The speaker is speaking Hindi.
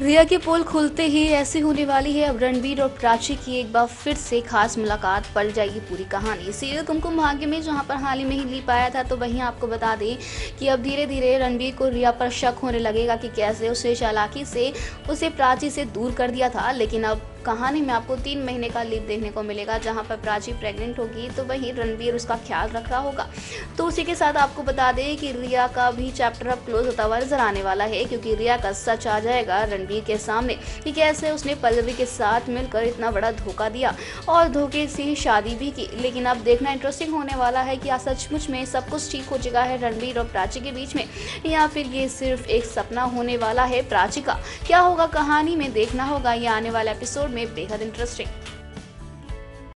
रिया की पोल खुलते ही ऐसी होने वाली है अब रणबीर और प्राची की एक बार फिर से खास मुलाकात पड़ जाएगी पूरी कहानी। सीरियल कुमकुम भाग्य में, जहाँ पर हाल ही में ही ली पाया था तो वहीं आपको बता दें कि अब धीरे धीरे रणबीर को रिया पर शक होने लगेगा कि कैसे उसे चालाकी से, उसे प्राची से दूर कर दिया था। लेकिन अब कहानी में आपको तीन महीने का लीप देखने को मिलेगा, जहाँ पर प्राची प्रेग्नेंट होगी तो वहीं रणबीर उसका ख्याल रख रहा होगा। तो उसी के साथ आपको बता दें कि रिया का भी चैप्टर अब क्लोज होता हुआ नज़र आने वाला है, क्योंकि रिया का सच आ जाएगा रणबीर के सामने कि कैसे उसने पल्लवी के साथ मिलकर इतना बड़ा धोखा दिया और धोखे से शादी भी की। लेकिन अब देखना इंटरेस्टिंग होने वाला है कि सचमुच में सब कुछ ठीक हो चुका है रणबीर और प्राची के बीच में, या फिर ये सिर्फ़ एक सपना होने वाला है प्राची का। क्या होगा कहानी में देखना होगा, ये आने वाले एपिसोड में बेहद इंटरेस्टिंग